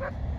Ha